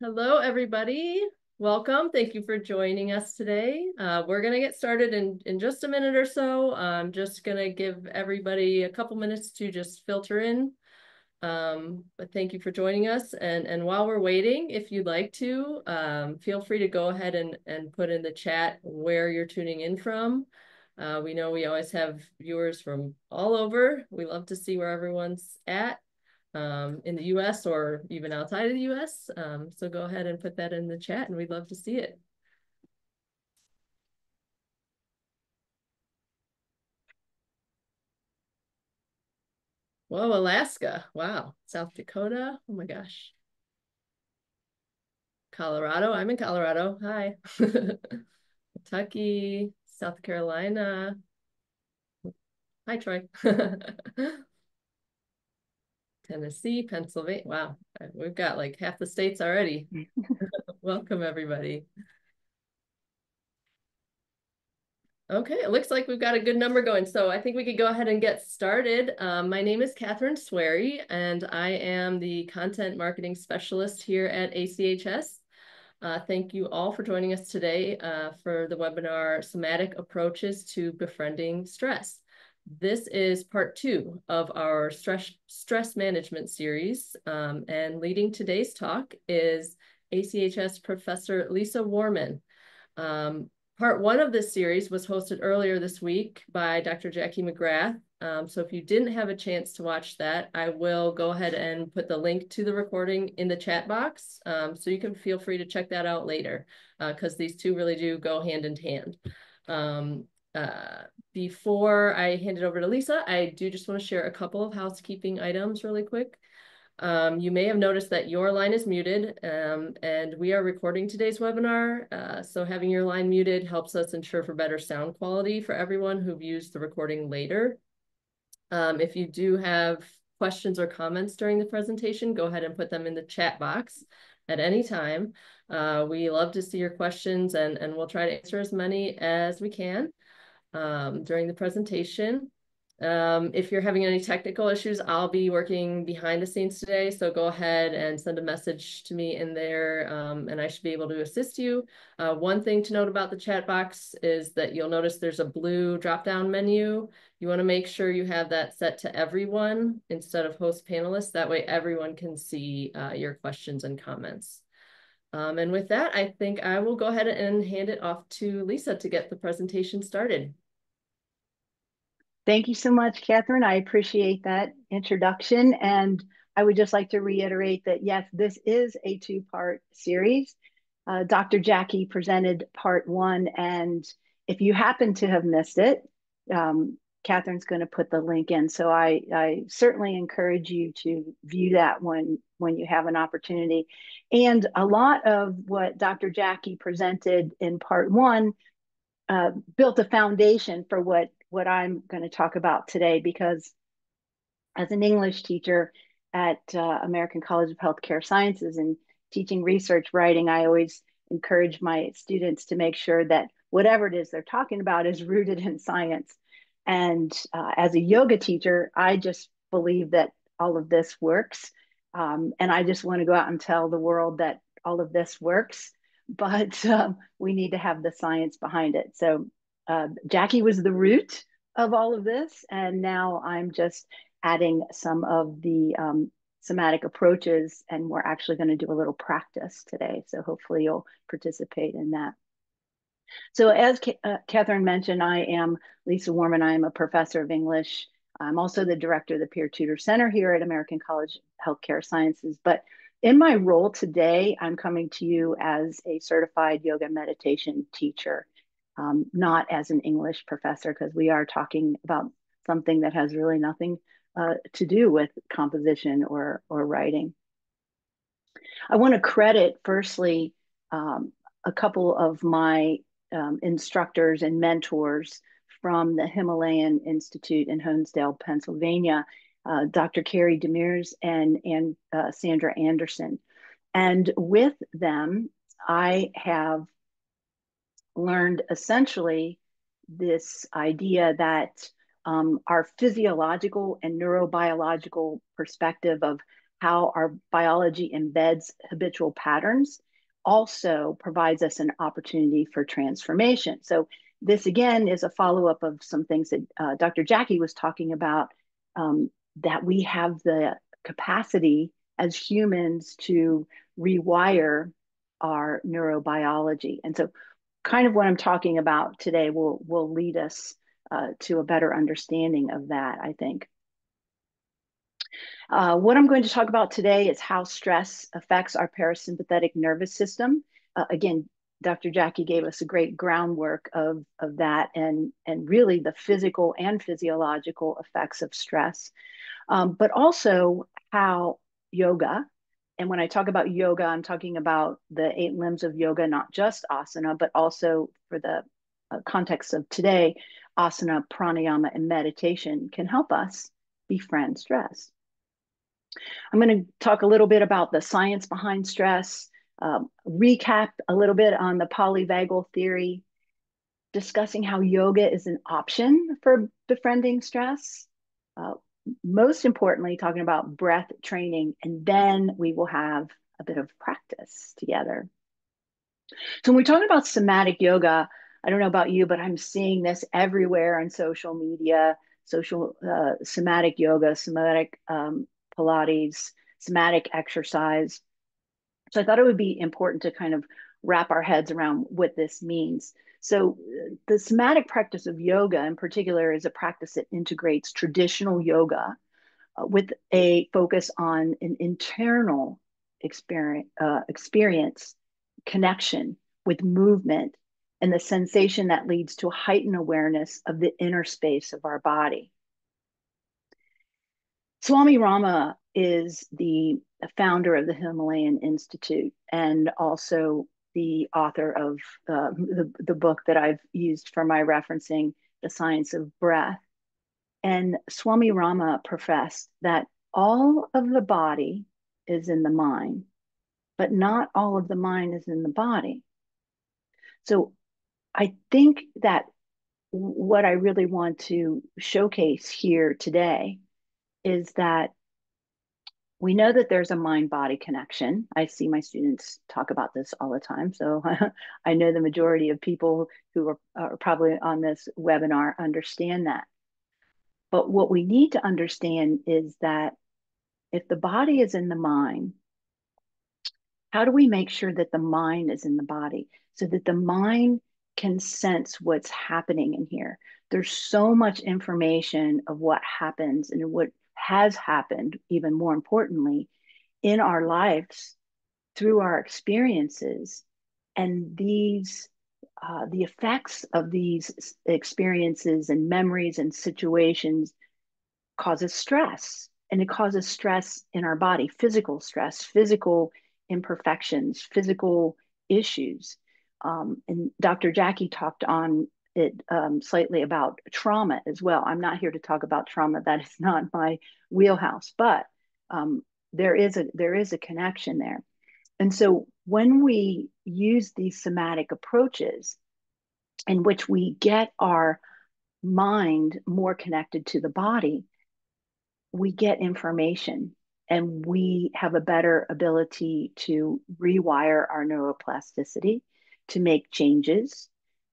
Hello, everybody. Welcome. Thank you for joining us today. Uh, we're going to get started in, in just a minute or so. I'm just going to give everybody a couple minutes to just filter in. Um, but thank you for joining us. And, and while we're waiting, if you'd like to, um, feel free to go ahead and, and put in the chat where you're tuning in from. Uh, we know we always have viewers from all over. We love to see where everyone's at um, in the US or even outside of the US. Um, so go ahead and put that in the chat and we'd love to see it. Whoa, Alaska. Wow. South Dakota. Oh my gosh. Colorado. I'm in Colorado. Hi. Kentucky, South Carolina. Hi, Troy. Tennessee, Pennsylvania. Wow, we've got like half the states already. Welcome, everybody. Okay, it looks like we've got a good number going. So I think we could go ahead and get started. Um, my name is Catherine Swery, and I am the Content Marketing Specialist here at ACHS. Uh, thank you all for joining us today uh, for the webinar, Somatic Approaches to Befriending Stress. This is part two of our stress, stress management series. Um, and leading today's talk is ACHS Professor Lisa Warman. Um, part one of this series was hosted earlier this week by Dr. Jackie McGrath. Um, so if you didn't have a chance to watch that, I will go ahead and put the link to the recording in the chat box. Um, so you can feel free to check that out later because uh, these two really do go hand in hand. Um, uh, before I hand it over to Lisa, I do just want to share a couple of housekeeping items really quick. Um, you may have noticed that your line is muted um, and we are recording today's webinar. Uh, so having your line muted helps us ensure for better sound quality for everyone who views the recording later. Um, if you do have questions or comments during the presentation, go ahead and put them in the chat box at any time. Uh, we love to see your questions and, and we'll try to answer as many as we can um, during the presentation. Um, if you're having any technical issues, I'll be working behind the scenes today. So go ahead and send a message to me in there um, and I should be able to assist you. Uh, one thing to note about the chat box is that you'll notice there's a blue drop down menu. You wanna make sure you have that set to everyone instead of host panelists. That way everyone can see uh, your questions and comments. Um, and with that, I think I will go ahead and hand it off to Lisa to get the presentation started. Thank you so much, Catherine. I appreciate that introduction. And I would just like to reiterate that, yes, this is a two-part series. Uh, Dr. Jackie presented part one, and if you happen to have missed it, um, Catherine's going to put the link in. So I, I certainly encourage you to view that when, when you have an opportunity. And a lot of what Dr. Jackie presented in part one uh, built a foundation for what, what I'm going to talk about today because as an English teacher at uh, American College of Healthcare Sciences and teaching research writing, I always encourage my students to make sure that whatever it is they're talking about is rooted in science. And uh, as a yoga teacher, I just believe that all of this works. Um, and I just want to go out and tell the world that all of this works, but um, we need to have the science behind it. So uh, Jackie was the root of all of this. And now I'm just adding some of the um, somatic approaches, and we're actually going to do a little practice today. So hopefully you'll participate in that. So as uh, Catherine mentioned, I am Lisa Warman. I am a professor of English. I'm also the director of the Peer Tutor Center here at American College of Healthcare Sciences. But in my role today, I'm coming to you as a certified yoga meditation teacher, um, not as an English professor, because we are talking about something that has really nothing uh, to do with composition or, or writing. I want to credit, firstly, um, a couple of my um, instructors and mentors from the Himalayan Institute in Honesdale, Pennsylvania, uh, Dr. Carrie Demers and, and uh, Sandra Anderson. And with them, I have learned essentially this idea that um, our physiological and neurobiological perspective of how our biology embeds habitual patterns also provides us an opportunity for transformation. So this again is a follow-up of some things that uh, Dr. Jackie was talking about, um, that we have the capacity as humans to rewire our neurobiology. And so kind of what I'm talking about today will, will lead us uh, to a better understanding of that, I think. Uh, what I'm going to talk about today is how stress affects our parasympathetic nervous system. Uh, again, Dr. Jackie gave us a great groundwork of, of that and, and really the physical and physiological effects of stress, um, but also how yoga, and when I talk about yoga, I'm talking about the eight limbs of yoga, not just asana, but also for the uh, context of today, asana, pranayama, and meditation can help us befriend stress. I'm going to talk a little bit about the science behind stress, um, recap a little bit on the polyvagal theory, discussing how yoga is an option for befriending stress. Uh, most importantly, talking about breath training, and then we will have a bit of practice together. So, when we're talking about somatic yoga, I don't know about you, but I'm seeing this everywhere on social media social uh, somatic yoga, somatic um, Pilates, somatic exercise. So I thought it would be important to kind of wrap our heads around what this means. So, the somatic practice of yoga in particular is a practice that integrates traditional yoga uh, with a focus on an internal experience, uh, experience connection with movement and the sensation that leads to heightened awareness of the inner space of our body. Swami Rama is the founder of the Himalayan Institute and also the author of uh, the, the book that I've used for my referencing, The Science of Breath. And Swami Rama professed that all of the body is in the mind, but not all of the mind is in the body. So I think that what I really want to showcase here today is that we know that there's a mind body connection. I see my students talk about this all the time. So I know the majority of people who are, are, probably on this webinar understand that. But what we need to understand is that if the body is in the mind, how do we make sure that the mind is in the body so that the mind can sense what's happening in here? There's so much information of what happens and what has happened, even more importantly, in our lives through our experiences. And these, uh, the effects of these experiences and memories and situations causes stress. And it causes stress in our body, physical stress, physical imperfections, physical issues. Um, and Dr. Jackie talked on it um, slightly about trauma as well. I'm not here to talk about trauma; that is not my wheelhouse. But um, there is a there is a connection there, and so when we use these somatic approaches, in which we get our mind more connected to the body, we get information and we have a better ability to rewire our neuroplasticity, to make changes,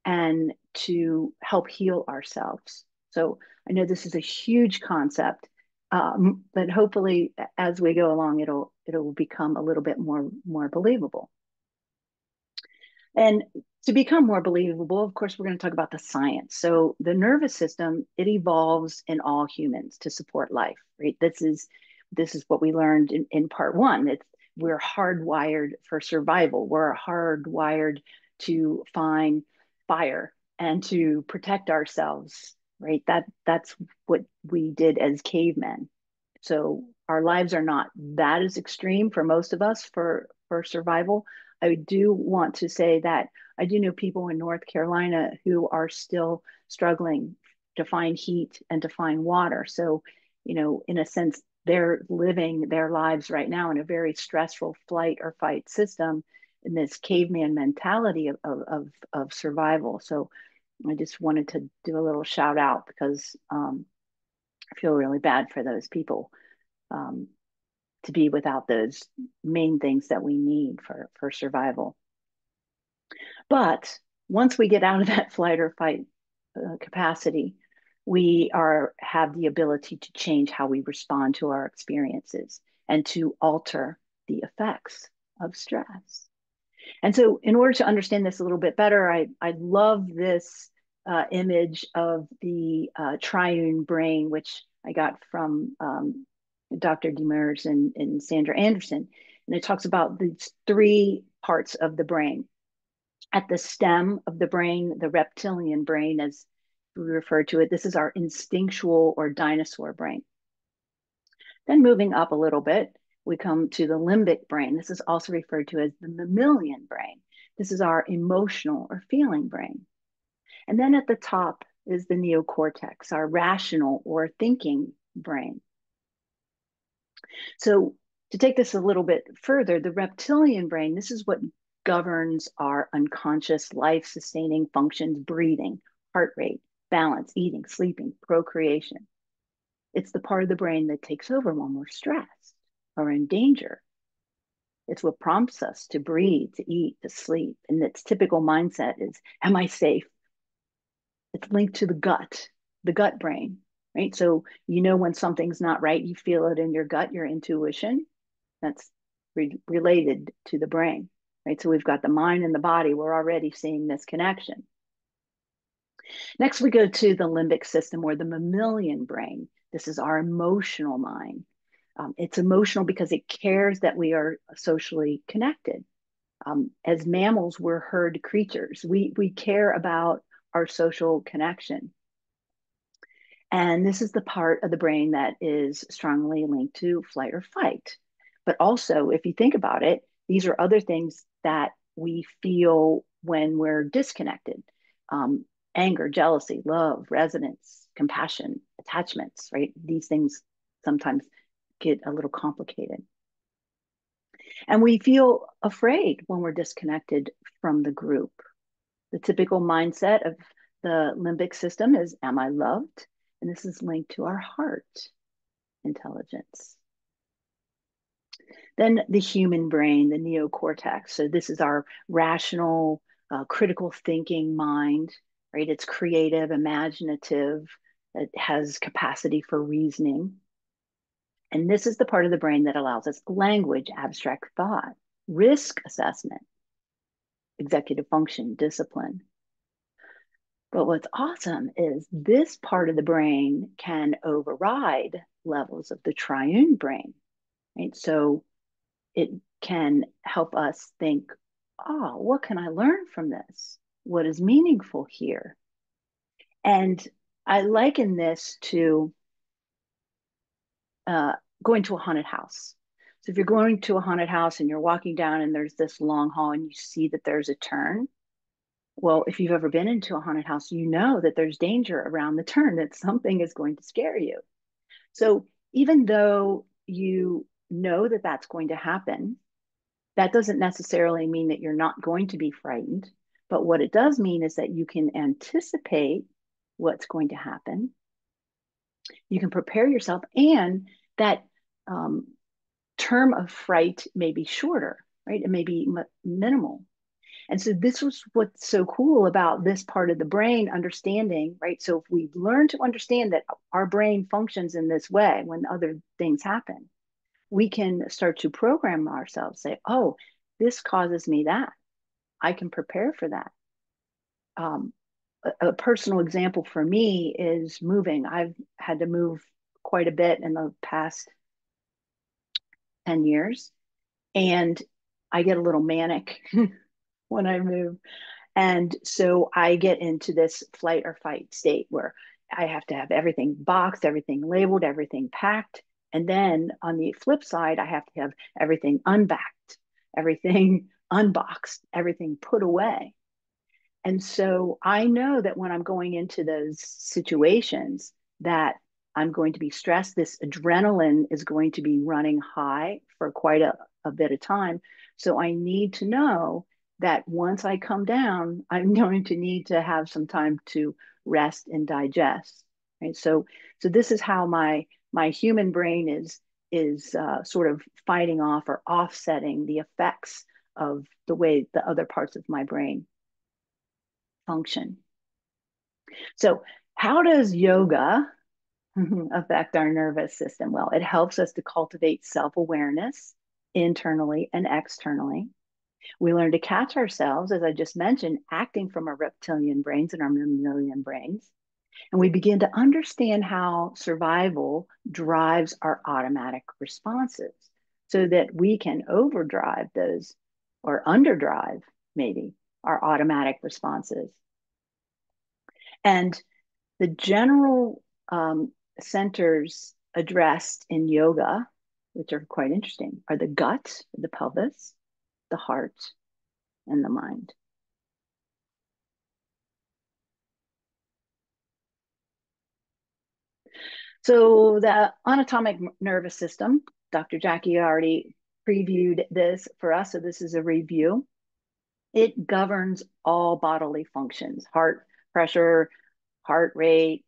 and to help heal ourselves. So I know this is a huge concept, um, but hopefully as we go along, it'll it'll become a little bit more more believable. And to become more believable, of course, we're going to talk about the science. So the nervous system it evolves in all humans to support life. Right. This is this is what we learned in, in part one. It's we're hardwired for survival. We're hardwired to find fire and to protect ourselves right? That that's what we did as cavemen. So our lives are not that as extreme for most of us for for survival. I do want to say that i do know people in north carolina who are still struggling to find heat and to find water. So you know in a sense they're living their lives right now in a very stressful flight or fight system in this caveman mentality of, of, of, survival. So I just wanted to do a little shout out because um, I feel really bad for those people. Um, to be without those main things that we need for, for survival. But once we get out of that flight or fight uh, capacity, we are have the ability to change how we respond to our experiences and to alter the effects of stress. And so, in order to understand this a little bit better, I, I love this uh, image of the uh, triune brain, which I got from um, Dr. Demers and, and Sandra Anderson. And it talks about these three parts of the brain. At the stem of the brain, the reptilian brain, as we refer to it, this is our instinctual or dinosaur brain. Then moving up a little bit, we come to the limbic brain. This is also referred to as the mammalian brain. This is our emotional or feeling brain. And then at the top is the neocortex, our rational or thinking brain. So, to take this a little bit further, the reptilian brain, this is what governs our unconscious life sustaining functions breathing, heart rate, balance, eating, sleeping, procreation. It's the part of the brain that takes over when we're stressed or in danger. It's what prompts us to breathe, to eat, to sleep. And its typical mindset is Am I safe? It's linked to the gut, the gut brain, right? So you know when something's not right, you feel it in your gut, your intuition. That's re- related to the brain, right? So we've got the mind and the body. We're already seeing this connection. Next, we go to the limbic system or the mammalian brain. This is our emotional mind. Um, it's emotional because it cares that we are socially connected. Um, as mammals, we're herd creatures. We, we care about our social connection. And this is the part of the brain that is strongly linked to flight or fight. But also, if you think about it, these are other things that we feel when we're disconnected um, anger, jealousy, love, resonance, compassion, attachments, right? These things sometimes get a little complicated. And we feel afraid when we're disconnected from the group. The typical mindset of the limbic system is Am I loved? And this is linked to our heart intelligence. Then the human brain, the neocortex. So, this is our rational, uh, critical thinking mind, right? It's creative, imaginative, it has capacity for reasoning. And this is the part of the brain that allows us language, abstract thought, risk assessment, executive function, discipline. But what's awesome is this part of the brain can override levels of the triune brain, right? So it can help us think, oh, what can I learn from this? What is meaningful here? And I liken this to uh, going to a haunted house. So if you're going to a haunted house and you're walking down and there's this long hall and you see that there's a turn, well, if you've ever been into a haunted house, you know that there's danger around the turn, that something is going to scare you. So even though you know that that's going to happen, that doesn't necessarily mean that you're not going to be frightened. But what it does mean is that you can anticipate what's going to happen. You can prepare yourself, and that um, term of fright may be shorter, right? It may be m- minimal. And so this was what's so cool about this part of the brain understanding, right? So if we learn to understand that our brain functions in this way when other things happen, we can start to program ourselves, say, oh, this causes me that. I can prepare for that. Um, a, a personal example for me is moving. I've had to move quite a bit in the past 10 years. And I get a little manic when I move. And so I get into this flight or fight state where I have to have everything boxed, everything labeled, everything packed. And then on the flip side, I have to have everything unbacked, everything unboxed, everything put away. And so I know that when I'm going into those situations that I'm going to be stressed, this adrenaline is going to be running high for quite a, a bit of time. So I need to know that once I come down, I'm going to need to have some time to rest and digest. Right. So so this is how my my human brain is is uh, sort of fighting off or offsetting the effects of the way the other parts of my brain function. So, how does yoga affect our nervous system? Well, it helps us to cultivate self awareness internally and externally. We learn to catch ourselves, as I just mentioned, acting from our reptilian brains and our mammalian brains. And we begin to understand how survival drives our automatic responses so that we can overdrive those or underdrive, maybe, our automatic responses. And the general um, centers addressed in yoga, which are quite interesting, are the gut, the pelvis, the heart, and the mind. So the autonomic nervous system, Dr. Jackie already previewed this for us, so this is a review. It governs all bodily functions, heart pressure, heart rate,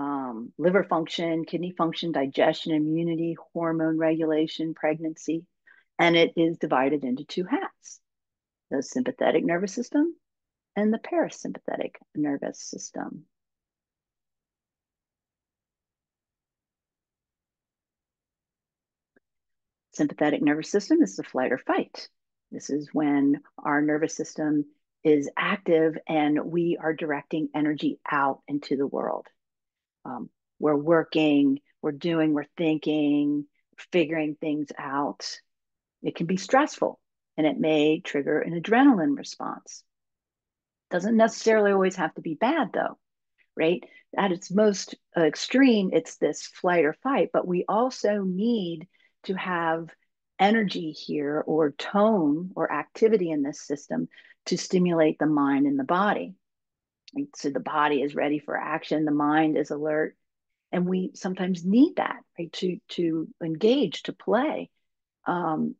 um, liver function, kidney function, digestion, immunity, hormone regulation, pregnancy, and it is divided into two hats the sympathetic nervous system and the parasympathetic nervous system. Sympathetic nervous system is the flight or fight. This is when our nervous system is active and we are directing energy out into the world. Um, we're working, we're doing, we're thinking, figuring things out. It can be stressful and it may trigger an adrenaline response. Doesn't necessarily always have to be bad though, right? At its most extreme, it's this flight or fight, but we also need to have energy here or tone or activity in this system to stimulate the mind and the body. So the body is ready for action, the mind is alert, and we sometimes need that right to to engage, to play. Um,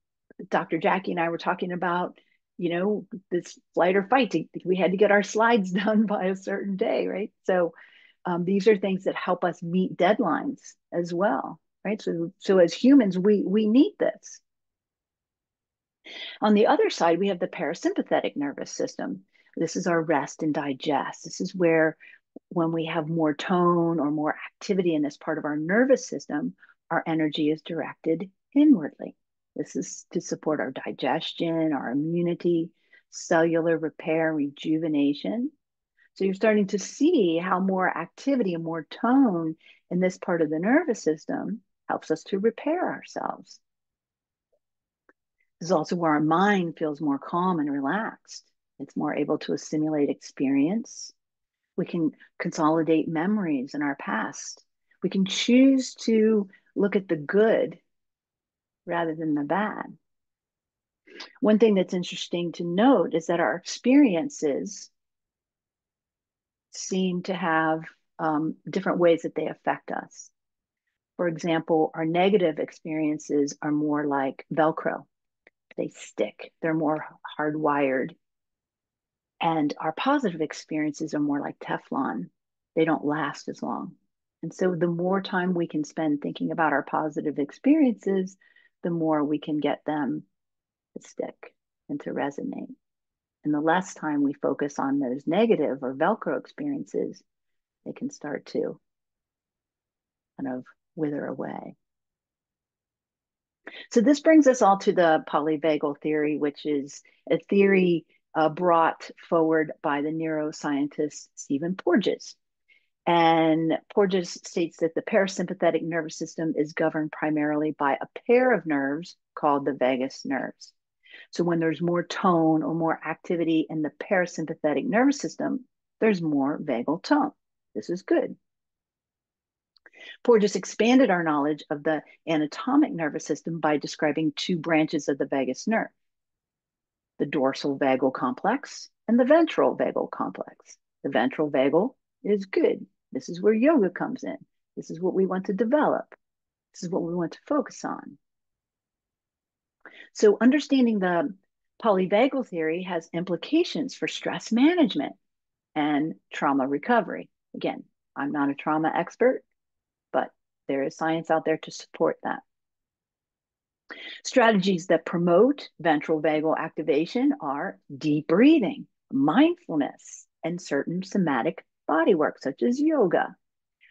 Dr. Jackie and I were talking about, you know, this flight or fight. We had to get our slides done by a certain day, right? So um, these are things that help us meet deadlines as well right? So, so as humans, we we need this. On the other side, we have the parasympathetic nervous system. This is our rest and digest. This is where, when we have more tone or more activity in this part of our nervous system, our energy is directed inwardly. This is to support our digestion, our immunity, cellular repair, rejuvenation. So you're starting to see how more activity and more tone in this part of the nervous system helps us to repair ourselves. This is also where our mind feels more calm and relaxed. It's more able to assimilate experience. We can consolidate memories in our past. We can choose to look at the good rather than the bad. One thing that's interesting to note is that our experiences seem to have um, different ways that they affect us. For example, our negative experiences are more like Velcro. They stick, they're more hardwired. And our positive experiences are more like Teflon. They don't last as long. And so the more time we can spend thinking about our positive experiences, the more we can get them to stick and to resonate. And the less time we focus on those negative or Velcro experiences, they can start to kind of wither away. So this brings us all to the polyvagal theory, which is a theory uh, brought forward by the neuroscientist Stephen Porges. And Porges states that the parasympathetic nervous system is governed primarily by a pair of nerves called the vagus nerves. So when there's more tone or more activity in the parasympathetic nervous system, there's more vagal tone. This is good. Porges expanded our knowledge of the autonomic nervous system by describing two branches of the vagus nerve the dorsal vagal complex and the ventral vagal complex. The ventral vagal is good. This is where yoga comes in. This is what we want to develop. This is what we want to focus on. So, understanding the polyvagal theory has implications for stress management and trauma recovery. Again, I'm not a trauma expert, but there is science out there to support that. Strategies that promote ventral vagal activation are deep breathing, mindfulness, and certain somatic body work, such as yoga,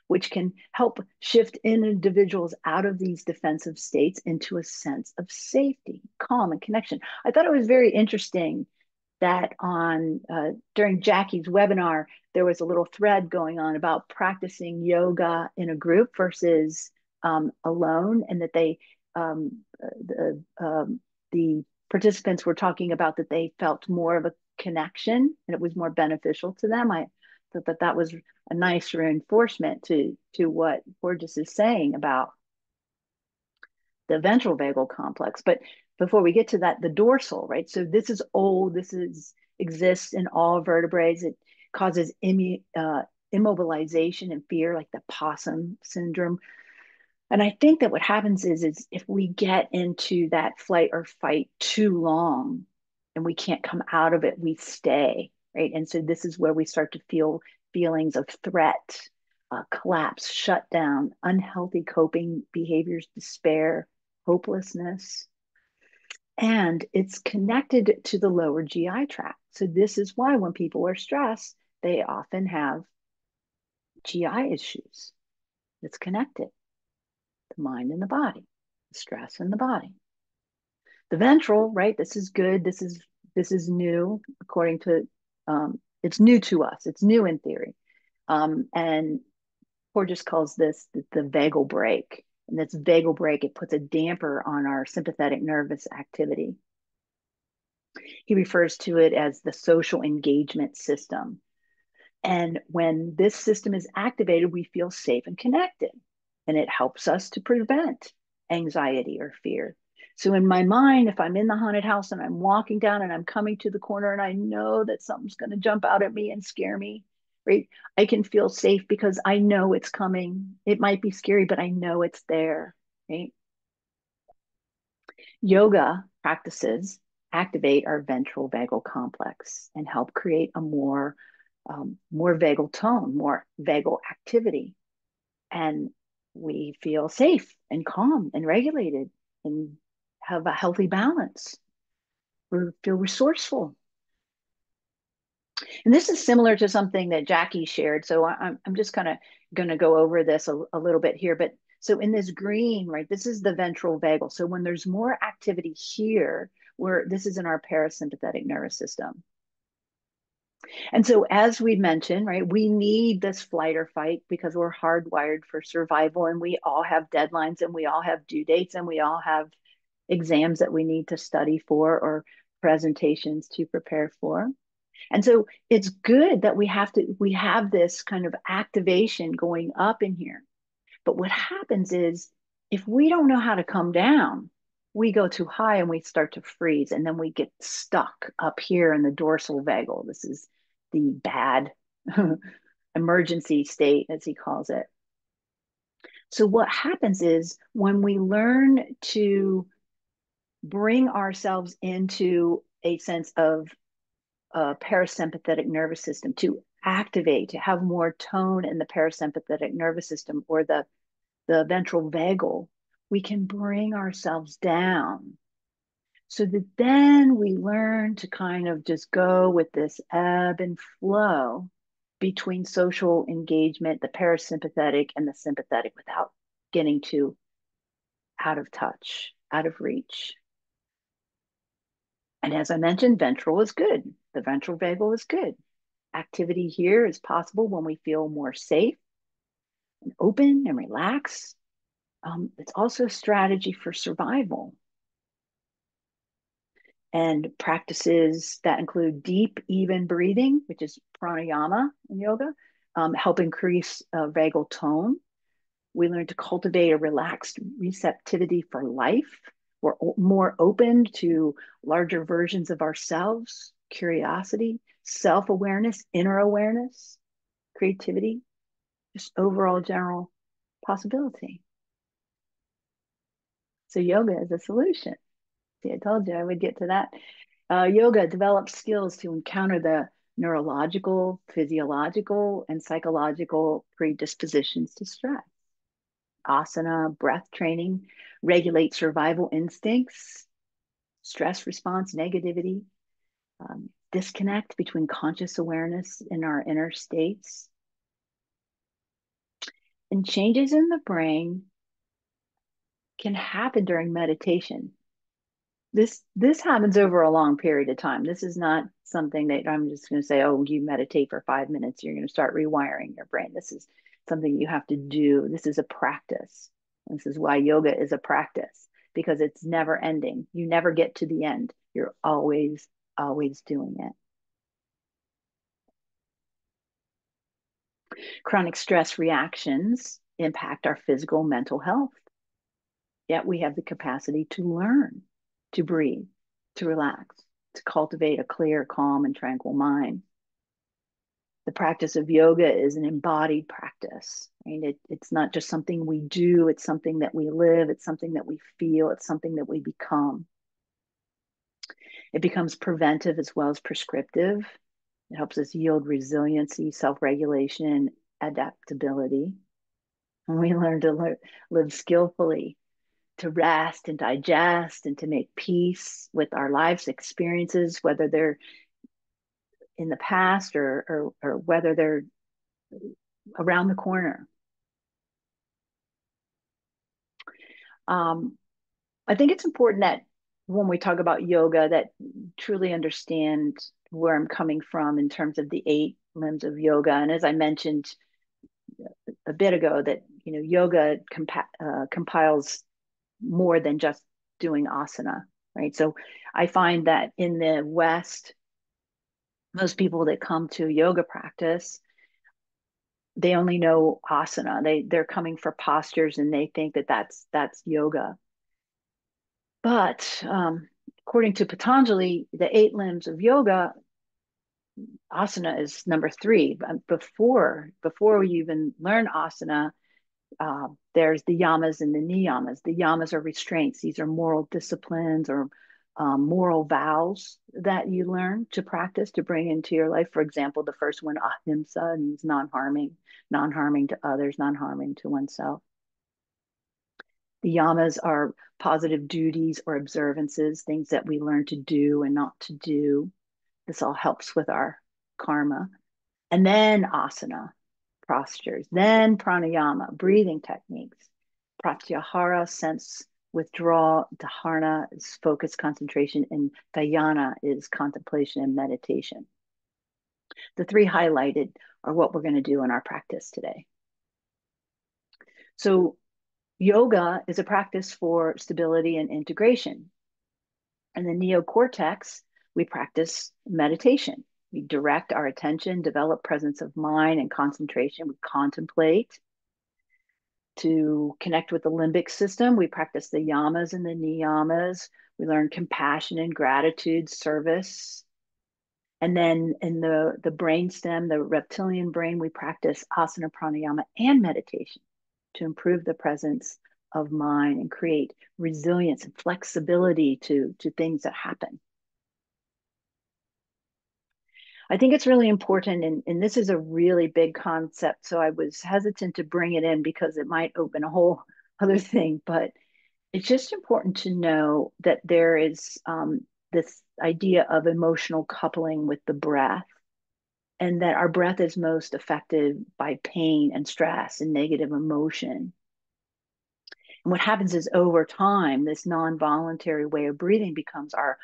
which can help shift individuals out of these defensive states into a sense of safety, calm, and connection. I thought it was very interesting that on uh, during Jackie's webinar, there was a little thread going on about practicing yoga in a group versus um, alone, and that they um, the um, the participants were talking about that they felt more of a connection and it was more beneficial to them. I thought that that was a nice reinforcement to to what Porges is saying about the ventral vagal complex. But before we get to that, the dorsal, right? So this is old. This is exists in all vertebrates. It causes immu, uh, immobilization and fear, like the possum syndrome. And I think that what happens is, is if we get into that flight or fight too long and we can't come out of it, we stay, right? And so this is where we start to feel feelings of threat, uh, collapse, shutdown, unhealthy coping behaviors, despair, hopelessness. And it's connected to the lower GI tract. So, this is why when people are stressed, they often have GI issues. It's connected mind and the body, stress in the body. The ventral, right? This is good. This is this is new according to um, it's new to us. It's new in theory, um, and Porges calls this the, the vagal brake. And this vagal brake it puts a damper on our sympathetic nervous activity. He refers to it as the social engagement system. And when this system is activated, we feel safe and connected and it helps us to prevent anxiety or fear. So in my mind, if I'm in the haunted house and I'm walking down and I'm coming to the corner and I know that something's going to jump out at me and scare me, right? I can feel safe because I know it's coming. It might be scary, but I know it's there, right? Yoga practices activate our ventral vagal complex and help create a more um, more vagal tone, more vagal activity. And we feel safe and calm and regulated and have a healthy balance. We feel resourceful. And this is similar to something that Jackie shared. So I'm, I'm just kind of going to go over this a, a little bit here. But so in this green, right, this is the ventral vagal. So when there's more activity here, where this is in our parasympathetic nervous system. And so, as we mentioned, right, we need this flight or fight because we're hardwired for survival and we all have deadlines and we all have due dates and we all have exams that we need to study for or presentations to prepare for. And so it's good that we have to we have this kind of activation going up in here. But what happens is if we don't know how to come down, we go too high and we start to freeze and then we get stuck up here in the dorsal vagal this is the bad emergency state as he calls it. So what happens is when we learn to bring ourselves into a sense of a parasympathetic nervous system to activate to have more tone in the parasympathetic nervous system or the the ventral vagal we can bring ourselves down so that then we learn to kind of just go with this ebb and flow between social engagement, the parasympathetic and the sympathetic without getting too out of touch, out of reach. And as I mentioned, ventral is good. The ventral vagal is good. Activity here is possible when we feel more safe and open and relaxed um, it's also a strategy for survival. And practices that include deep, even breathing, which is pranayama in yoga, um, help increase uh, vagal tone. We learn to cultivate a relaxed receptivity for life. We're more open to larger versions of ourselves, curiosity, self awareness, inner awareness, creativity, just overall general possibility. So yoga is a solution. See, I told you I would get to that. Uh, yoga develops skills to encounter the neurological, physiological, and psychological predispositions to stress. asana, breath training, regulate survival instincts, stress response, negativity, um, disconnect between conscious awareness and our inner states. And changes in the brain can happen during meditation. This this happens over a long period of time. This is not something that I'm just going to say, oh, you meditate for five minutes, you're going to start rewiring your brain. This is something you have to do. This is a practice. This is why yoga is a practice because it's never ending. You never get to the end. You're always, always doing it. Chronic stress reactions impact our physical, mental health. Yet we have the capacity to learn, to breathe, to relax, to cultivate a clear, calm, and tranquil mind. The practice of yoga is an embodied practice. Right? It, it's not just something we do, it's something that we live, it's something that we feel, it's something that we become. It becomes preventive as well as prescriptive. It helps us yield resiliency, self regulation, adaptability. And we learn to live skillfully to rest and digest and to make peace with our life's experiences, whether they're in the past or, or, or whether they're around the corner. Um, I think it's important that when we talk about yoga, that truly understand where I'm coming from in terms of the eight limbs of yoga. And as I mentioned a bit ago, that you know, yoga compa- uh, compiles more than just doing asana, right? So I find that in the West, most people that come to yoga practice, they only know asana. They they're coming for postures and they think that that's that's yoga. But um, according to Patanjali, the eight limbs of yoga, asana is number three. Before before we even learn asana, uh, there's the yamas and the niyamas. The yamas are restraints. These are moral disciplines or um, moral vows that you learn to practice to bring into your life. For example, the first one, ahimsa, means non-harming, non-harming to others, non-harming to oneself. The yamas are positive duties or observances, things that we learn to do and not to do. This all helps with our karma. And then asana, postures, then pranayama, breathing techniques, pratyahara, sense withdrawal, dharana is focus, concentration, and dhyana is contemplation and meditation. The three highlighted are what we're going to do in our practice today. So, yoga is a practice for stability and integration. In the neocortex, we practice meditation. We direct our attention, develop presence of mind and concentration. We contemplate. To connect with the limbic system, we practice the yamas and the niyamas. We learn compassion and gratitude, service. And then in the, the brain stem, the reptilian brain, we practice asana, pranayama, and meditation to improve the presence of mind and create resilience and flexibility to, to things that happen. I think it's really important, and, and this is a really big concept. So I was hesitant to bring it in because it might open a whole other thing. But it's just important to know that there is um, this idea of emotional coupling with the breath, and that our breath is most affected by pain and stress and negative emotion. And what happens is over time, this non voluntary way of breathing becomes our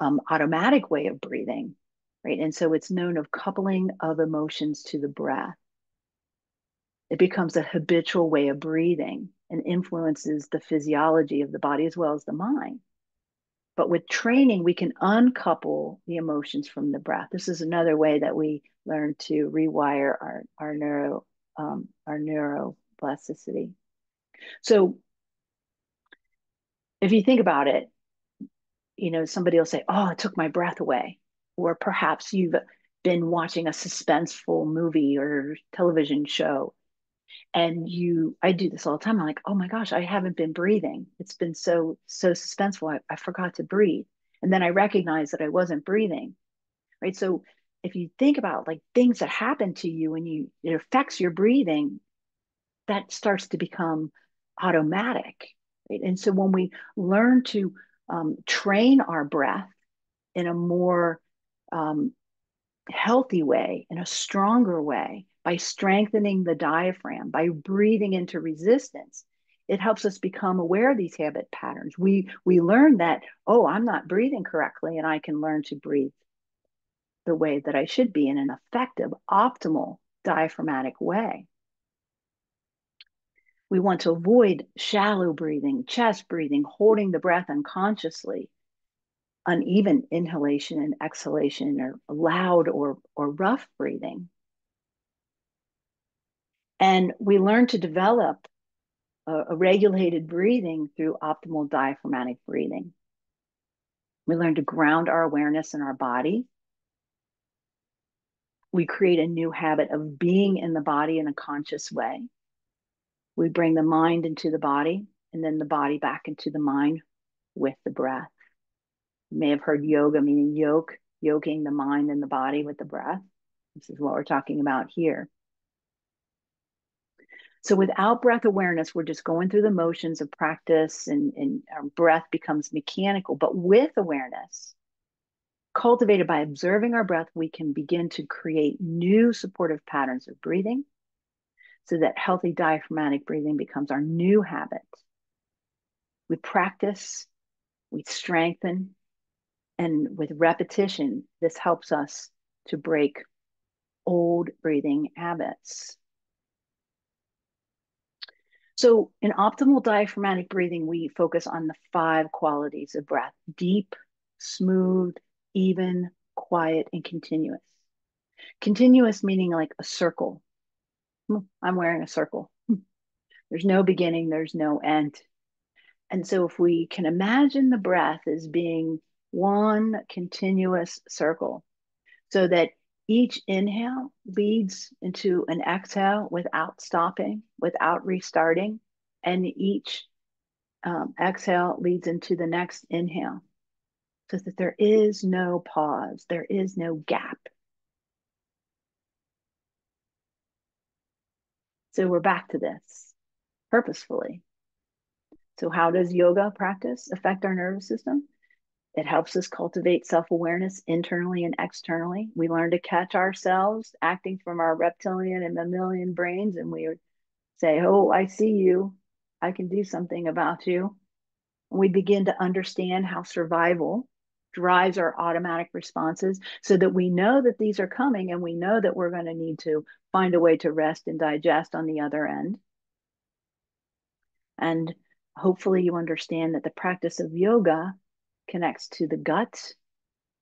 um, automatic way of breathing right? And so it's known of coupling of emotions to the breath. It becomes a habitual way of breathing and influences the physiology of the body as well as the mind. But with training, we can uncouple the emotions from the breath. This is another way that we learn to rewire our, our neuro um, our neuroplasticity. So if you think about it, you know, somebody will say, Oh, it took my breath away or perhaps you've been watching a suspenseful movie or television show and you i do this all the time i'm like oh my gosh i haven't been breathing it's been so so suspenseful I, I forgot to breathe and then i recognize that i wasn't breathing right so if you think about like things that happen to you and you it affects your breathing that starts to become automatic. Right? And so when we learn to um, train our breath in a more um, healthy way, in a stronger way, by strengthening the diaphragm, by breathing into resistance, it helps us become aware of these habit patterns. We we learn that, oh, I'm not breathing correctly, and I can learn to breathe the way that I should be in an effective, optimal diaphragmatic way. We want to avoid shallow breathing, chest breathing, holding the breath unconsciously, uneven inhalation and exhalation, or loud or, or rough breathing. And we learn to develop a, a regulated breathing through optimal diaphragmatic breathing. We learn to ground our awareness in our body. We create a new habit of being in the body in a conscious way. We bring the mind into the body and then the body back into the mind with the breath. You may have heard yoga, meaning yoke, yoking the mind and the body with the breath. This is what we're talking about here. So without breath awareness, we're just going through the motions of practice and, and our breath becomes mechanical. But with awareness, cultivated by observing our breath, we can begin to create new supportive patterns of breathing so that healthy diaphragmatic breathing becomes our new habit. We practice, we strengthen, and with repetition, this helps us to break old breathing habits. So, in optimal diaphragmatic breathing, we focus on the five qualities of breath deep, smooth, even, quiet, and continuous. Continuous meaning like a circle, Hmm, I'm wearing a circle. Hmm. There's no beginning, there's no end. And so, if we can imagine the breath as being one continuous circle, so that each inhale leads into an exhale without stopping, without restarting, and each um, exhale leads into the next inhale, so that there is no pause, there is no gap So we're back to this purposefully. So, how does yoga practice affect our nervous system? It helps us cultivate self awareness internally and externally. We learn to catch ourselves acting from our reptilian and mammalian brains, and we say, Oh, I see you. I can do something about you. And we begin to understand how survival drives our automatic responses so that we know that these are coming and we know that we're going to need to find a way to rest and digest on the other end. And hopefully, you understand that the practice of yoga connects to the gut,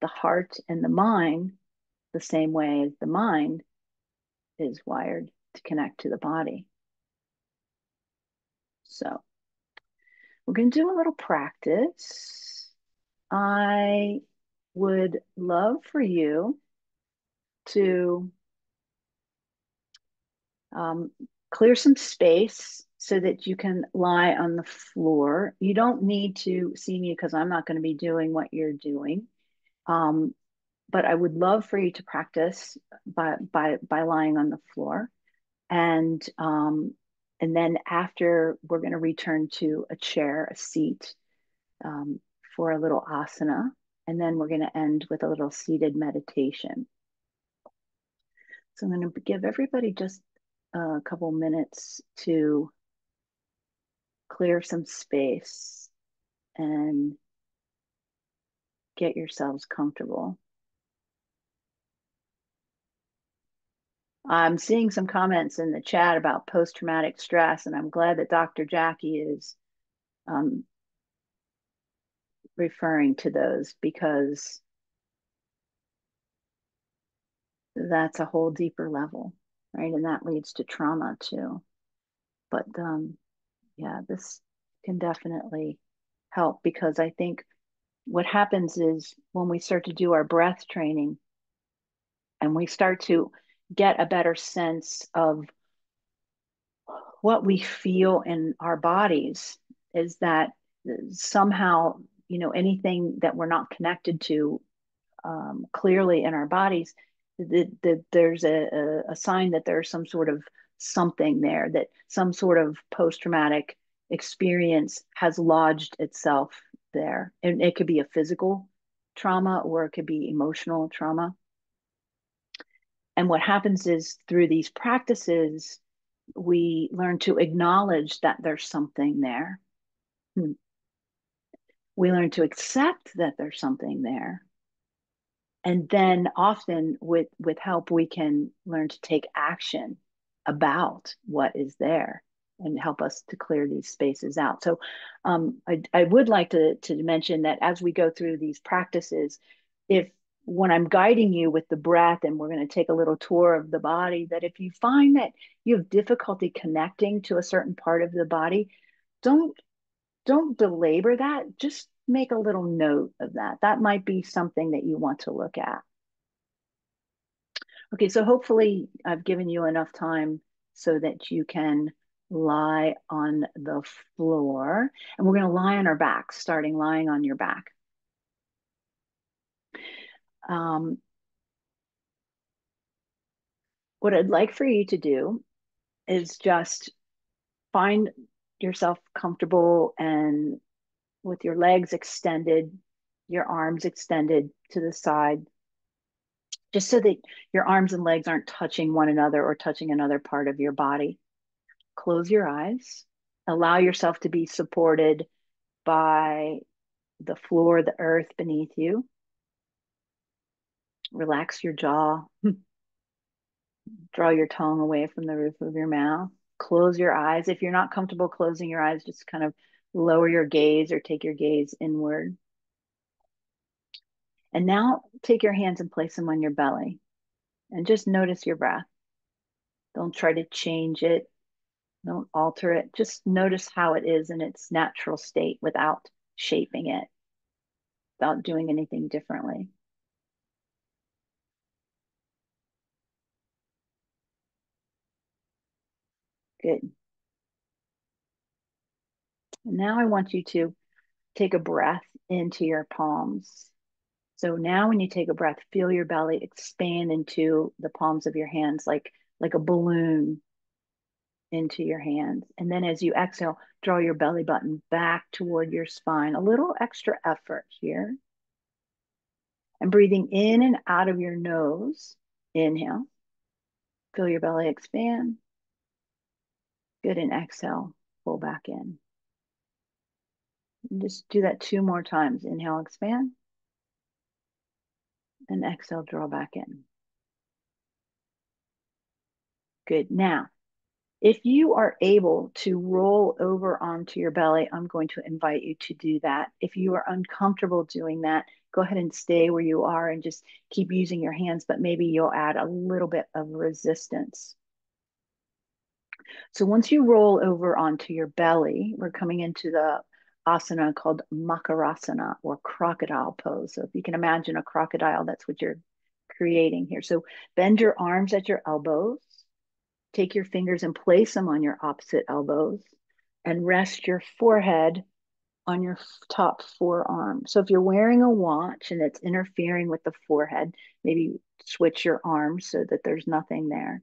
the heart, and the mind the same way as the mind is wired to connect to the body. So, we're going to do a little practice. I would love for you to um, clear some space so that you can lie on the floor. You don't need to see me because I'm not going to be doing what you're doing. Um, but I would love for you to practice by by by lying on the floor, and um, and then after we're going to return to a chair, a seat, um, for a little asana, and then we're going to end with a little seated meditation. So I'm going to give everybody just a couple minutes to clear some space and get yourselves comfortable. I'm seeing some comments in the chat about post traumatic stress, and I'm glad that Dr. Jackie is um, referring to those because that's a whole deeper level right? And that leads to trauma too. But um, yeah, this can definitely help because I think what happens is when we start to do our breath training and we start to get a better sense of what we feel in our bodies is that somehow you know anything that we're not connected to um, clearly in our bodies that, that there's a, a sign that there's some sort of something there that some sort of post-traumatic experience has lodged itself there. And it could be a physical trauma or it could be emotional trauma. And what happens is through these practices, we learn to acknowledge that there's something there. Hmm. We learn to accept that there's something there. And then often with, with help, we can learn to take action about what is there and help us to clear these spaces out. So um, I, I would like to, to mention that as we go through these practices, if when I'm guiding you with the breath and we're going to take a little tour of the body, that if you find that you have difficulty connecting to a certain part of the body, don't don't belabor that. Just make a little note of that. That might be something that you want to look at. Okay, so hopefully I've given you enough time so that you can lie on the floor. And we're going to lie on our back, starting lying on your back. Um, what I'd like for you to do is just find yourself comfortable and with your legs extended, your arms extended to the side, just so that your arms and legs aren't touching one another or touching another part of your body. Close your eyes. Allow yourself to be supported by the floor, the earth beneath you. Relax your jaw. Draw your tongue away from the roof of your mouth. Close your eyes. If you're not comfortable closing your eyes, just kind of lower your gaze or take your gaze inward. And now take your hands and place them on your belly and just notice your breath. Don't try to change it. Don't alter it. Just notice how it is in its natural state without shaping it, without doing anything differently. Good. Now I want you to take a breath into your palms. So now when you take a breath, feel your belly expand into the palms of your hands like, like a balloon into your hands. And then as you exhale, draw your belly button back toward your spine. A little extra effort here. And breathing in and out of your nose, inhale. Feel your belly expand. Good. And exhale, pull back in. And just do that two more times. Inhale, expand. And exhale, draw back in. Good. Now, if you are able to roll over onto your belly, I'm going to invite you to do that. If you are uncomfortable doing that, go ahead and stay where you are and just keep using your hands, but maybe you'll add a little bit of resistance. So once you roll over onto your belly, we're coming into the asana called Makarasana or crocodile pose. So if you can imagine a crocodile, that's what you're creating here. So bend your arms at your elbows, take your fingers and place them on your opposite elbows, and rest your forehead on your top forearm. So if you're wearing a watch and it's interfering with the forehead, maybe switch your arms so that there's nothing there.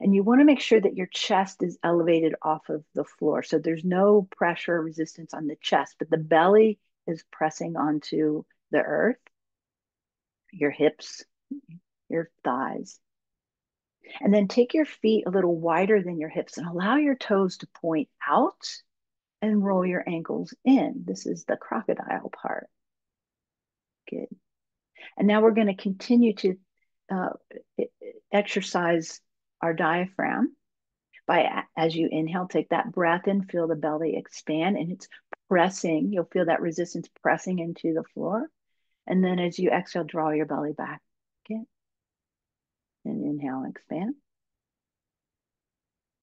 And you want to make sure that your chest is elevated off of the floor. So there's no pressure or resistance on the chest, but the belly is pressing onto the earth, your hips, your thighs. And then take your feet a little wider than your hips and allow your toes to point out and roll your ankles in. This is the crocodile part. Good. And now we're going to continue to uh, exercise our diaphragm by as you inhale, take that breath in, feel the belly expand, and it's pressing. You'll feel that resistance pressing into the floor. And then as you exhale, draw your belly back again. And inhale, expand.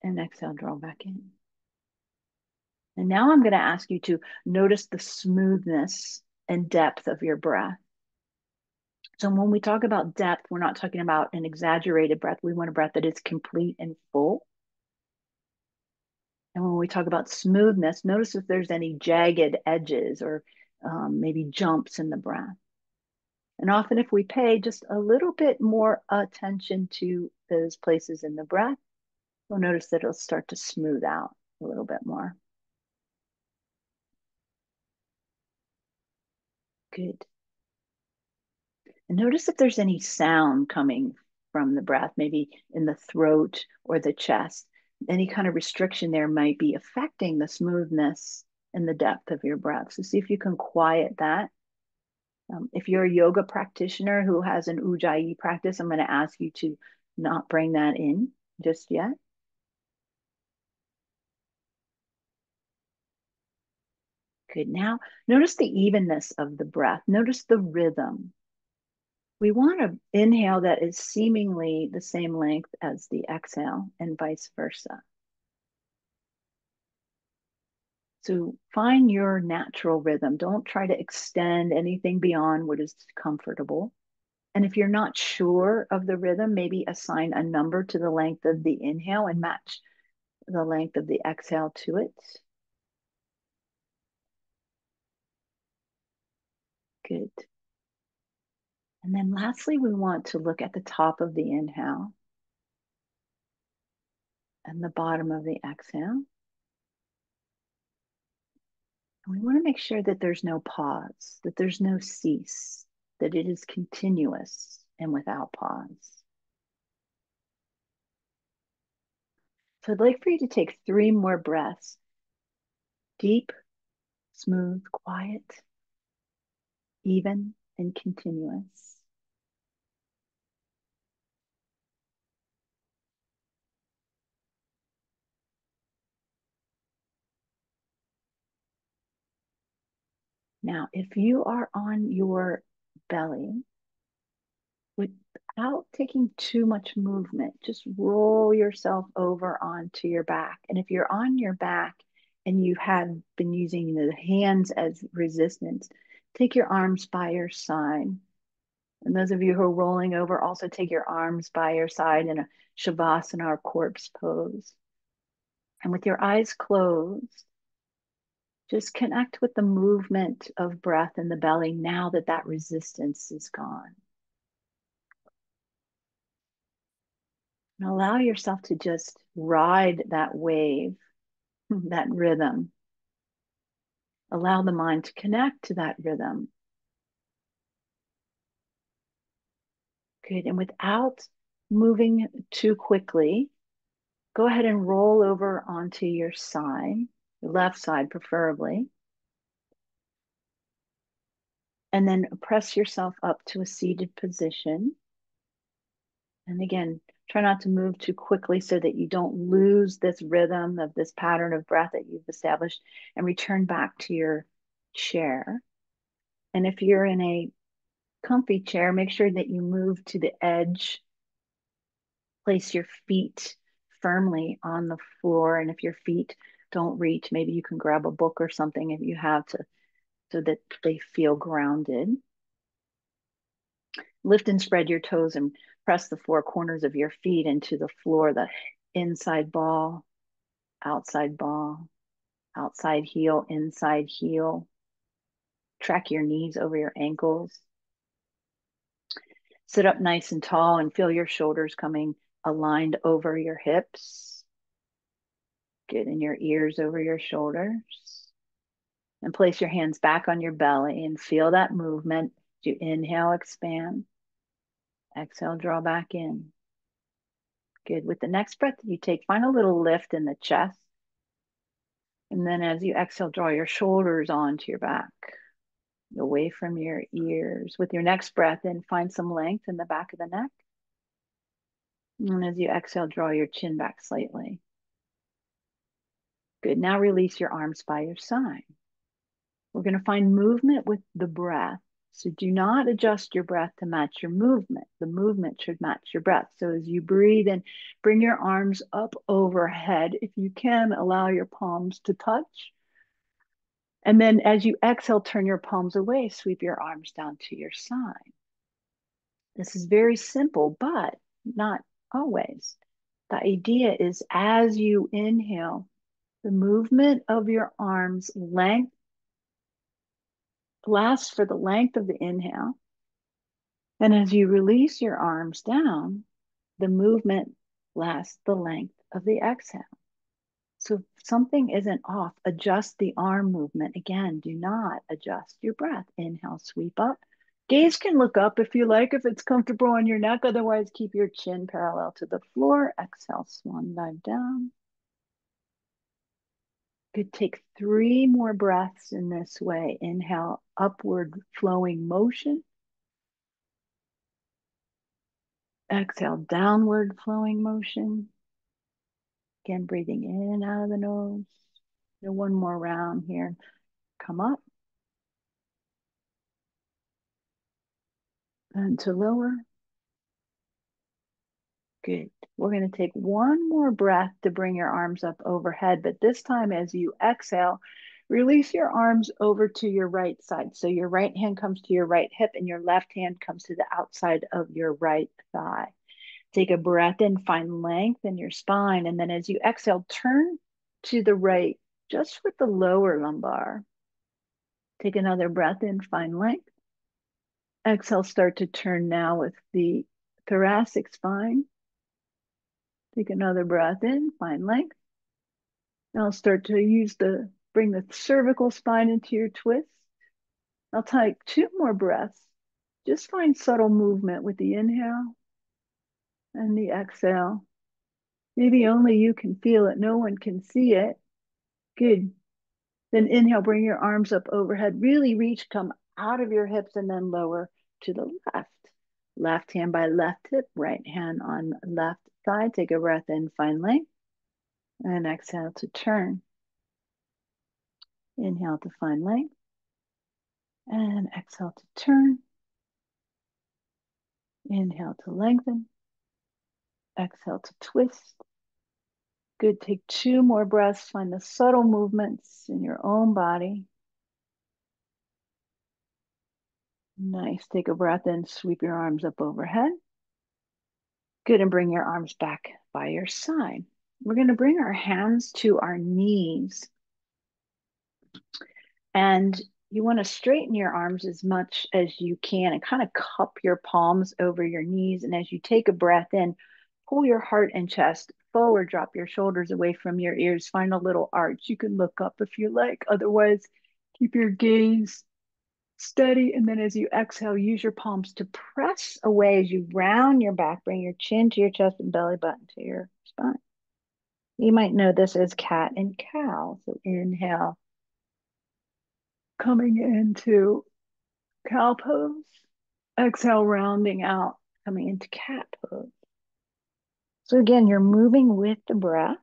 And exhale, draw back in. And now I'm going to ask you to notice the smoothness and depth of your breath. So when we talk about depth, we're not talking about an exaggerated breath. We want a breath that is complete and full. And when we talk about smoothness, notice if there's any jagged edges or um, maybe jumps in the breath. And often, if we pay just a little bit more attention to those places in the breath, we'll notice that it'll start to smooth out a little bit more. Good. And notice if there's any sound coming from the breath, maybe in the throat or the chest. Any kind of restriction there might be affecting the smoothness and the depth of your breath. So see if you can quiet that. Um, if you're a yoga practitioner who has an ujjayi practice, I'm going to ask you to not bring that in just yet. Good. Now, notice the evenness of the breath. Notice the rhythm. We want to inhale that is seemingly the same length as the exhale and vice versa. So find your natural rhythm. Don't try to extend anything beyond what is comfortable. And if you're not sure of the rhythm, maybe assign a number to the length of the inhale and match the length of the exhale to it. Good. And then lastly, we want to look at the top of the inhale and the bottom of the exhale. And we want to make sure that there's no pause, that there's no cease, that it is continuous and without pause. So I'd like for you to take three more breaths. Deep, smooth, quiet, even, and continuous. Now, if you are on your belly, without taking too much movement, just roll yourself over onto your back. And if you're on your back and you have been using the hands as resistance, take your arms by your side. And those of you who are rolling over, also take your arms by your side in a Shavasana or corpse pose. And with your eyes closed, just connect with the movement of breath in the belly now that that resistance is gone. And allow yourself to just ride that wave, that rhythm. Allow the mind to connect to that rhythm. Good. And without moving too quickly, go ahead and roll over onto your side left side preferably. And then press yourself up to a seated position. And again, try not to move too quickly so that you don't lose this rhythm of this pattern of breath that you've established and return back to your chair. And if you're in a comfy chair, make sure that you move to the edge. Place your feet firmly on the floor. And if your feet don't reach, maybe you can grab a book or something if you have to, so that they feel grounded. Lift and spread your toes and press the four corners of your feet into the floor, the inside ball, outside ball, outside heel, inside heel. Track your knees over your ankles. Sit up nice and tall and feel your shoulders coming aligned over your hips. Getting your ears over your shoulders. And place your hands back on your belly and feel that movement. You inhale, expand. Exhale, draw back in. Good. With the next breath you take, find a little lift in the chest. And then as you exhale, draw your shoulders onto your back, away from your ears. With your next breath in, find some length in the back of the neck. And as you exhale, draw your chin back slightly. Good. Now release your arms by your side. We're going to find movement with the breath. So do not adjust your breath to match your movement. The movement should match your breath. So as you breathe in, bring your arms up overhead. If you can, allow your palms to touch. And then as you exhale, turn your palms away, sweep your arms down to your side. This is very simple, but not always. The idea is as you inhale, the movement of your arms length lasts for the length of the inhale. And as you release your arms down, the movement lasts the length of the exhale. So if something isn't off, adjust the arm movement. Again, do not adjust your breath. Inhale, sweep up. Gaze can look up if you like, if it's comfortable on your neck. Otherwise, keep your chin parallel to the floor. Exhale, swan dive down. Good. Take three more breaths in this way. Inhale, upward flowing motion. Exhale, downward flowing motion. Again, breathing in and out of the nose. Do one more round here. Come up. And to lower. Good. We're going to take one more breath to bring your arms up overhead, but this time as you exhale, release your arms over to your right side. So your right hand comes to your right hip and your left hand comes to the outside of your right thigh. Take a breath in, find length in your spine. And then as you exhale, turn to the right, just with the lower lumbar. Take another breath in, find length. Exhale, start to turn now with the thoracic spine. Take another breath in, find length. Now start to use the, bring the cervical spine into your twist. I'll take two more breaths. Just find subtle movement with the inhale and the exhale. Maybe only you can feel it. No one can see it. Good. Then inhale, bring your arms up overhead. Really reach, come out of your hips and then lower to the left. Left hand by left hip, right hand on left thigh. Take a breath in, length. And exhale to turn. Inhale to find length. And exhale to turn. Inhale to lengthen. Exhale to twist. Good. Take two more breaths. Find the subtle movements in your own body. Nice. Take a breath in. Sweep your arms up overhead. Good. And bring your arms back by your side. We're going to bring our hands to our knees. And you want to straighten your arms as much as you can and kind of cup your palms over your knees. And as you take a breath in, pull your heart and chest forward, drop your shoulders away from your ears, find a little arch. You can look up if you like. Otherwise, keep your gaze steady. And then as you exhale, use your palms to press away as you round your back, bring your chin to your chest and belly button to your spine. You might know this as cat and cow. So inhale, coming into cow pose. Exhale, rounding out, coming into cat pose. So again, you're moving with the breath.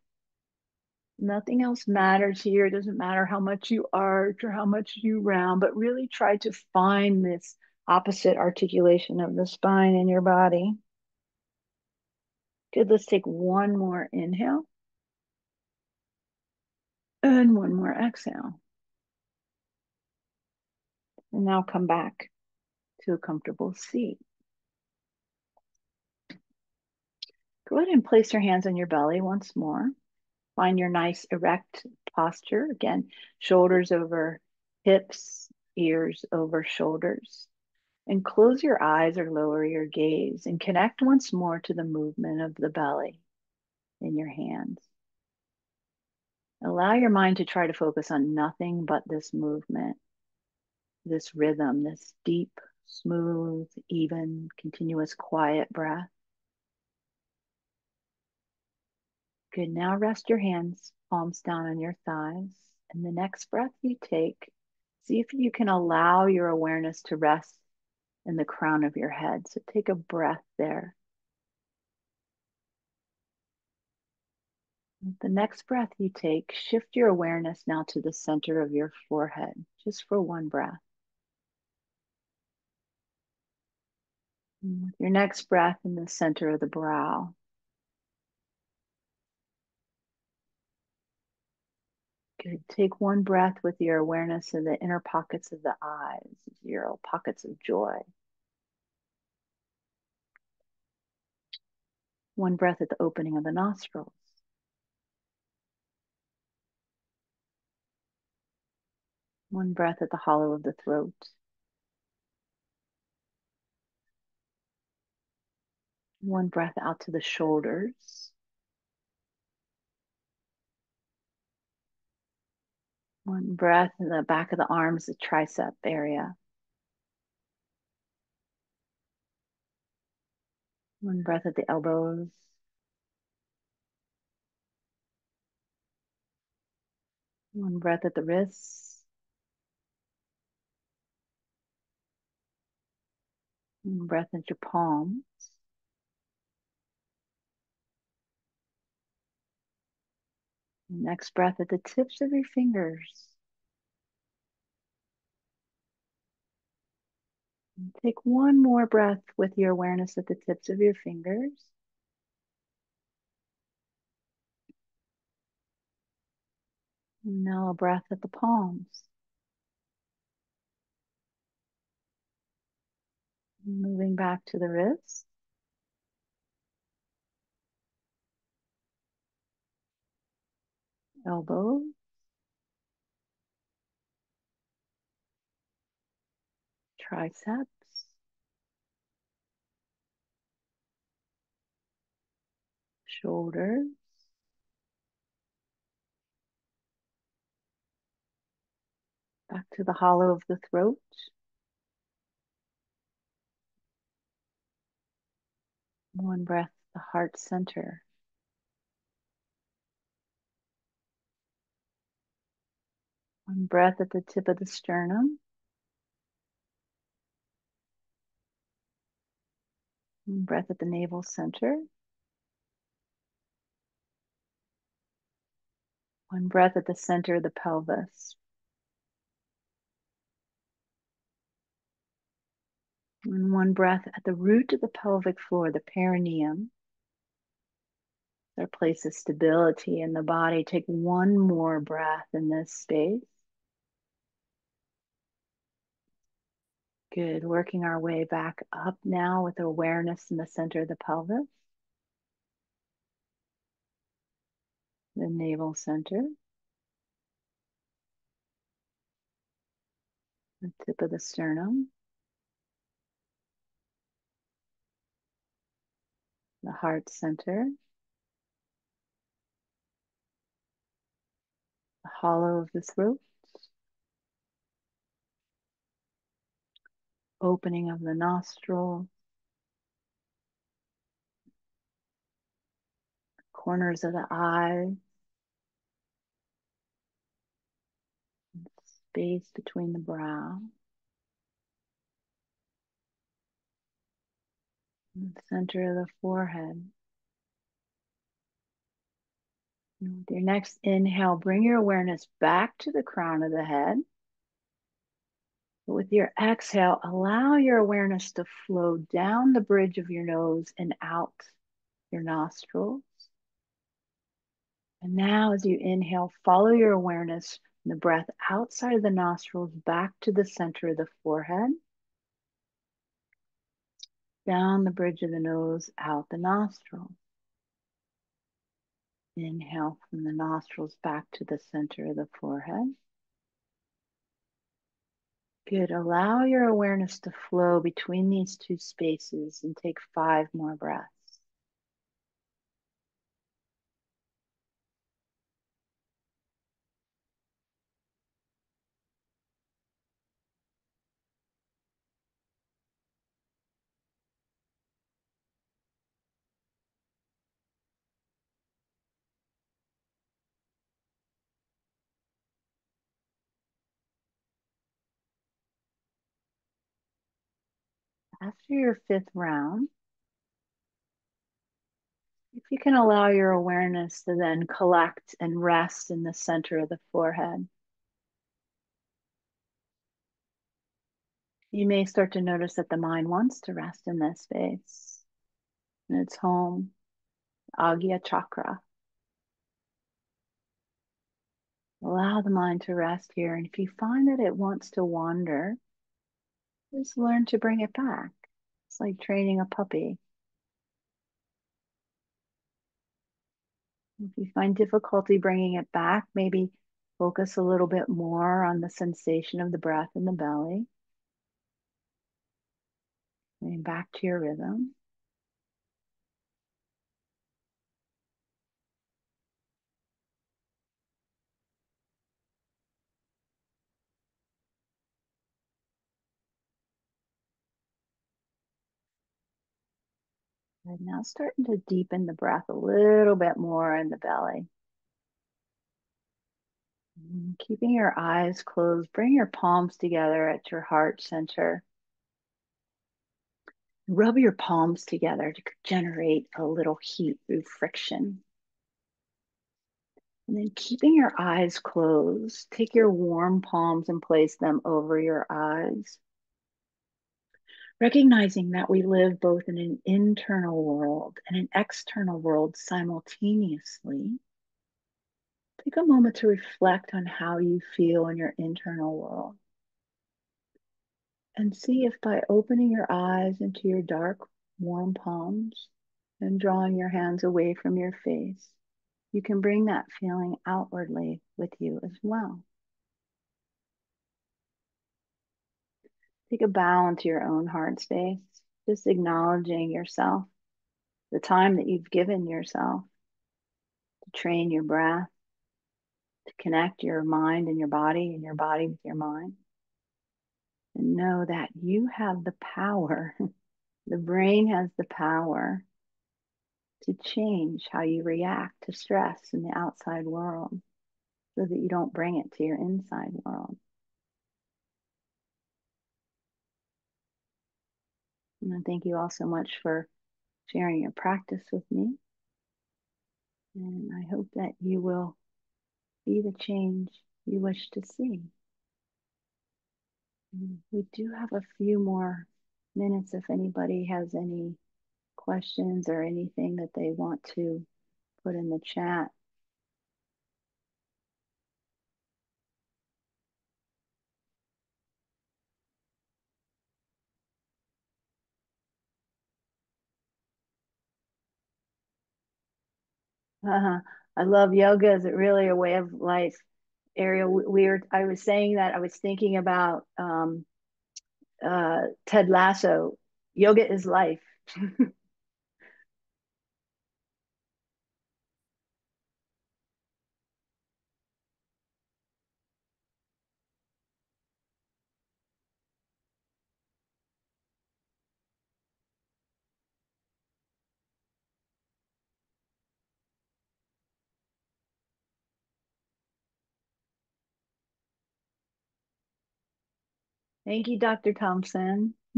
Nothing else matters here. It doesn't matter how much you arch or how much you round, but really try to find this opposite articulation of the spine in your body. Good. Let's take one more inhale. And one more exhale. And now come back to a comfortable seat. Go ahead and place your hands on your belly once more. Find your nice erect posture. Again, shoulders over hips, ears over shoulders. And close your eyes or lower your gaze and connect once more to the movement of the belly in your hands. Allow your mind to try to focus on nothing but this movement, this rhythm, this deep, smooth, even, continuous, quiet breath. Good. Now rest your hands, palms down on your thighs. And the next breath you take, see if you can allow your awareness to rest in the crown of your head. So take a breath there. The next breath you take, shift your awareness now to the center of your forehead, just for one breath. With Your next breath in the center of the brow. Take one breath with your awareness in the inner pockets of the eyes, zero pockets of joy. One breath at the opening of the nostrils. One breath at the hollow of the throat. One breath out to the shoulders. One breath in the back of the arms, the tricep area. One breath at the elbows. One breath at the wrists. One breath at your palms. Next breath at the tips of your fingers. Take one more breath with your awareness at the tips of your fingers. now a breath at the palms. Moving back to the wrists. Elbows. Triceps. Shoulders. Back to the hollow of the throat. One breath, the heart center. One breath at the tip of the sternum. One breath at the navel center. One breath at the center of the pelvis. And one breath at the root of the pelvic floor, the perineum. Our place of stability in the body. Take one more breath in this space. Good. Working our way back up now with awareness in the center of the pelvis, the navel center, the tip of the sternum. the heart center, the hollow of the throat, opening of the nostril, corners of the eyes, space between the brow. the center of the forehead. with your next inhale, bring your awareness back to the crown of the head. But with your exhale, allow your awareness to flow down the bridge of your nose and out your nostrils. And now, as you inhale, follow your awareness from the breath outside of the nostrils back to the center of the forehead down the bridge of the nose, out the nostril. Inhale from the nostrils back to the center of the forehead. Good. Allow your awareness to flow between these two spaces and take five more breaths. After your fifth round, if you can allow your awareness to then collect and rest in the center of the forehead, you may start to notice that the mind wants to rest in this space, in its home, Agya Chakra. Allow the mind to rest here. And if you find that it wants to wander, just learn to bring it back. It's like training a puppy. If you find difficulty bringing it back, maybe focus a little bit more on the sensation of the breath in the belly. Going back to your rhythm. And now starting to deepen the breath a little bit more in the belly. And keeping your eyes closed, bring your palms together at your heart center. Rub your palms together to generate a little heat through friction. And then keeping your eyes closed, take your warm palms and place them over your eyes. Recognizing that we live both in an internal world and an external world simultaneously. Take a moment to reflect on how you feel in your internal world. And see if by opening your eyes into your dark, warm palms and drawing your hands away from your face, you can bring that feeling outwardly with you as well. Take a bow into your own heart space, just acknowledging yourself, the time that you've given yourself to train your breath, to connect your mind and your body and your body with your mind. And know that you have the power, the brain has the power to change how you react to stress in the outside world so that you don't bring it to your inside world. And thank you all so much for sharing your practice with me. And I hope that you will be the change you wish to see. We do have a few more minutes if anybody has any questions or anything that they want to put in the chat. Uh, I love yoga. Is it really a way of life? Ariel, we were, I was saying that I was thinking about um, uh, Ted Lasso. Yoga is life. Thank you, Dr. Thompson.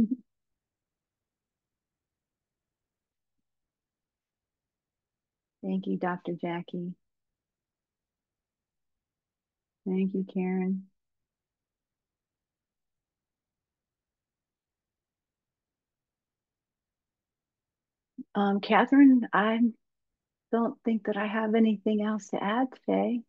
Thank you, Dr. Jackie. Thank you, Karen. Um, Catherine, I don't think that I have anything else to add today.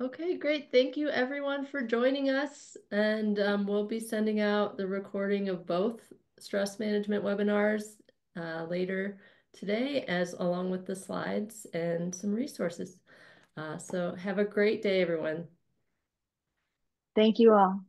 Okay, great. Thank you everyone for joining us. And um, we'll be sending out the recording of both stress management webinars uh, later today, as along with the slides and some resources. Uh, so have a great day, everyone. Thank you all.